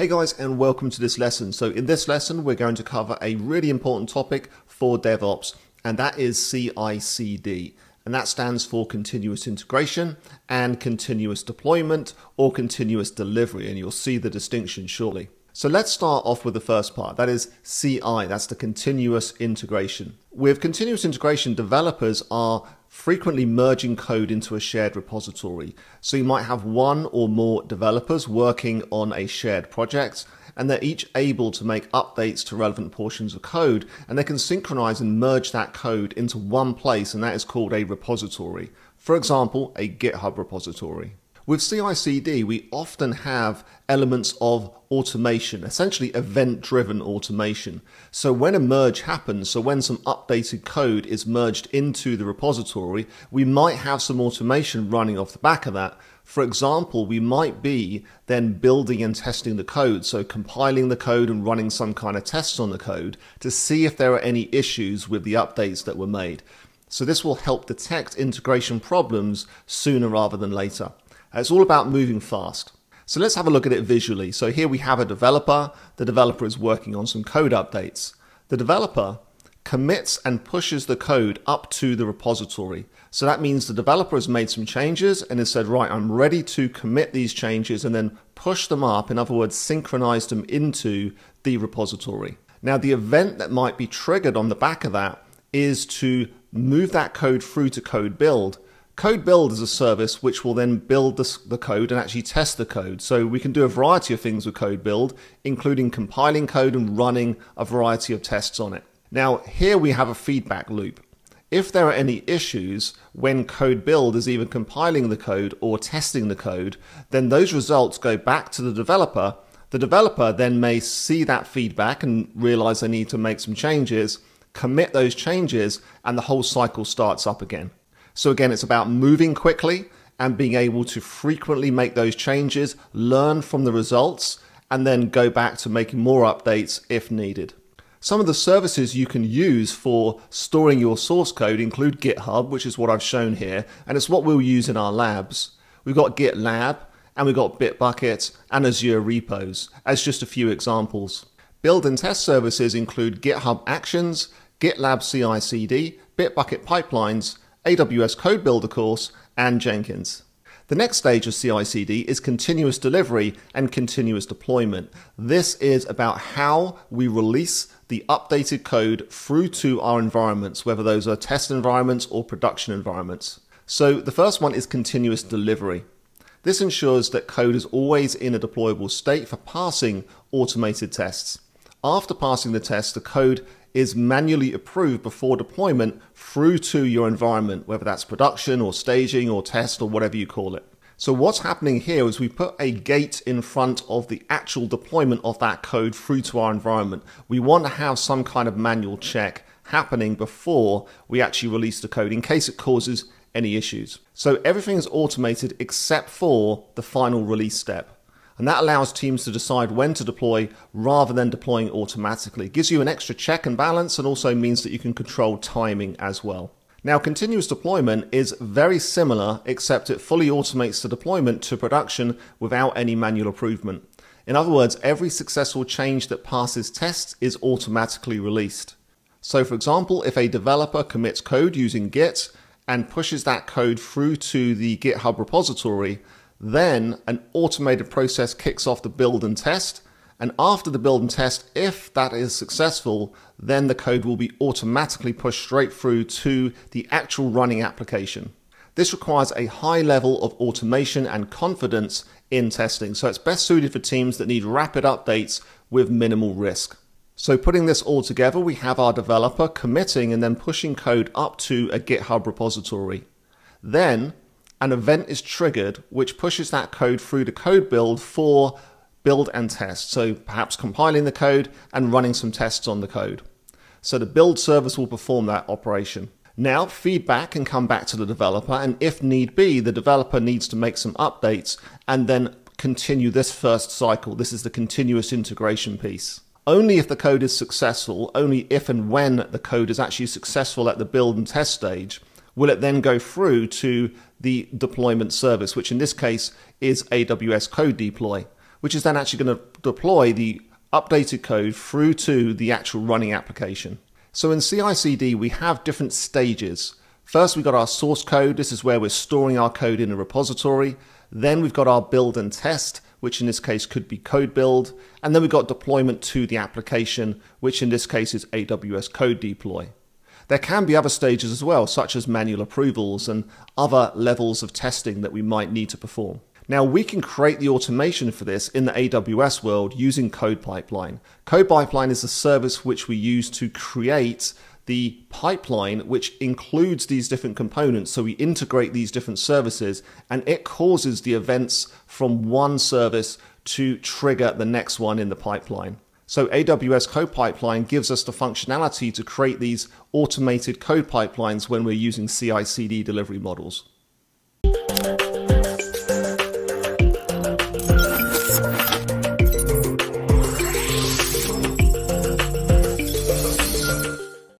Hey guys and welcome to this lesson. So in this lesson we're going to cover a really important topic for DevOps and that is CI/CD and that stands for continuous integration and continuous deployment or continuous delivery and you'll see the distinction shortly. So let's start off with the first part, that is CI, that's the continuous integration. With continuous integration, developers are frequently merging code into a shared repository. So you might have one or more developers working on a shared project and they're each able to make updates to relevant portions of code and they can synchronize and merge that code into one place and that is called a repository. For example, a GitHub repository. With CI/CD, we often have elements of automation, essentially event-driven automation. So when a merge happens, so when some updated code is merged into the repository, we might have some automation running off the back of that. For example, we might be then building and testing the code, so compiling the code and running some kind of tests on the code to see if there are any issues with the updates that were made. So this will help detect integration problems sooner rather than later. Uh, it's all about moving fast. So let's have a look at it visually. So here we have a developer. The developer is working on some code updates. The developer commits and pushes the code up to the repository. So that means the developer has made some changes and has said, right, I'm ready to commit these changes and then push them up. In other words, synchronize them into the repository. Now, the event that might be triggered on the back of that is to move that code through to code build Code build is a service which will then build the, the, code and actually test the code. So we can do a variety of things with code build, including compiling code and running a variety of tests on it. Now, here we have a feedback loop. If there are any issues when code build is either compiling the code or testing the code, then those results go back to the developer. The developer then may see that feedback and realize they need to make some changes, commit those changes, and the whole cycle starts up again. So again, it's about moving quickly and being able to frequently make those changes, learn from the results, and then go back to making more updates if needed. Some of the services you can use for storing your source code include GitHub, which is what I've shown here, and it's what we'll use in our labs. We've got GitLab, and we've got Bitbucket and Azure repos, as just a few examples. Build and test services include GitHub Actions, GitLab CI CD, Bitbucket Pipelines, AWS Code Builder course, and Jenkins. The next stage of CI/CD is continuous delivery and continuous deployment. This is about how we release the updated code through to our environments, whether those are test environments or production environments. So the first one is continuous delivery. This ensures that code is always in a deployable state for passing automated tests. After passing the test, the code is manually approved before deployment through to your environment, whether that's production or staging or test or whatever you call it. So what's happening here is we put a gate in front of the actual deployment of that code through to our environment. We want to have some kind of manual check happening before we actually release the code in case it causes any issues. So everything is automated except for the final release step. And that allows teams to decide when to deploy rather than deploying automatically. It gives you an extra check and balance and also means that you can control timing as well. Now, continuous deployment is very similar, except it fully automates the deployment to production without any manual improvement. In other words, every successful change that passes tests is automatically released. So, for example, if a developer commits code using Git and pushes that code through to the GitHub repository, then an automated process kicks off the build and test. And after the build and test, if that is successful, then the code will be automatically pushed straight through to the actual running application. This requires a high level of automation and confidence in testing. So it's best suited for teams that need rapid updates with minimal risk. So putting this all together, we have our developer committing and then pushing code up to a GitHub repository. Then an event is triggered which pushes that code through the code build for build and test. So perhaps compiling the code and running some tests on the code. So the build service will perform that operation. Now feedback can come back to the developer and if need be, the developer needs to make some updates and then continue this first cycle. This is the continuous integration piece. Only if the code is successful, only if and when the code is actually successful at the build and test stage, will it then go through to the deployment service, which in this case is AWS Code Deploy. which is then actually going to deploy the updated code through to the actual running application. So in CI/CD, we have different stages. First, we've got our source code. This is where we're storing our code in a repository. Then we've got our build and test, which in this case could be code build. And then we've got deployment to the application, which in this case is AWS code deploy. There can be other stages as well, such as manual approvals and other levels of testing that we might need to perform. Now we can create the automation for this in the AWS world using Code Pipeline. Code Pipeline is a service which we use to create the pipeline which includes these different components. So we integrate these different services and it causes the events from one service to trigger the next one in the pipeline. So AWS CodePipeline gives us the functionality to create these automated code pipelines when we're using CI/CD delivery models.